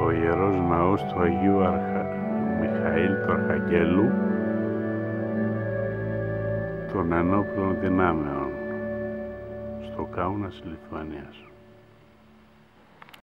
Ο Ιερός Ναός του Αγίου Αρχα... Μιχαήλ του Αρχαγγέλου των ενόπλων δυνάμεων στο Κάουνας Λιθουανίας.